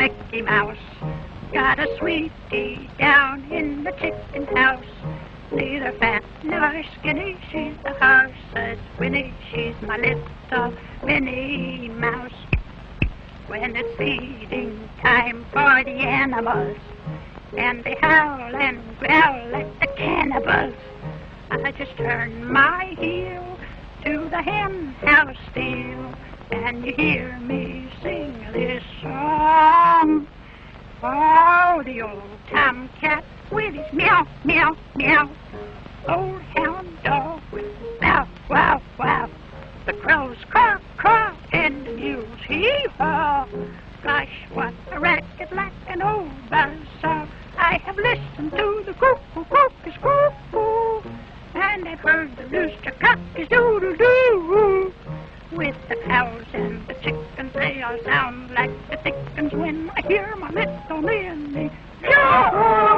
Mickey Mouse. Got a sweetie down in the chicken house. Neither fat nor skinny, she's the horse's whinny. She's my little Minnie Mouse. When it's feeding time for the animals, and they howl and growl like the cannibals, I just turn my heel to the hen house steel, and you hear me sing this song. The crows caw, caw, and the mules hee-haw. Gosh, what a racket like an old buzzsaw. I have listened to the cuckoo, cuckoo's cuckoo, and I've heard the rooster cock his doodle-doo. With the cows and the chickens, they all sound like the dickens when I hear my little Minnie. Yo!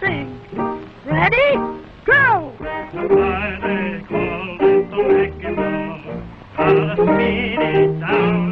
sing. Ready? Go! Somebody called it the Speedy Town.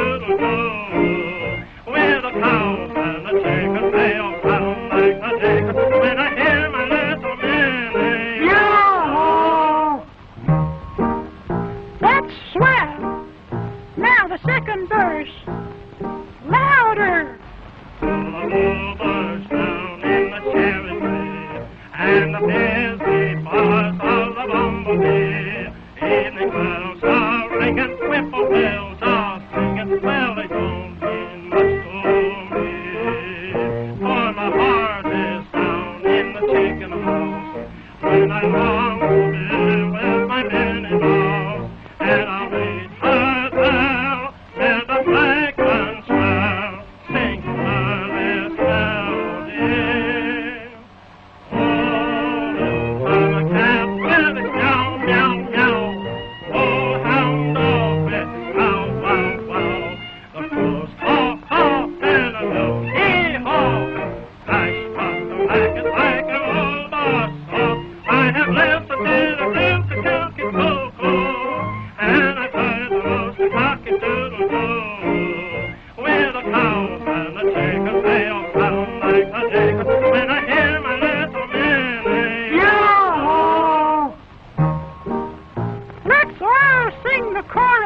the corner.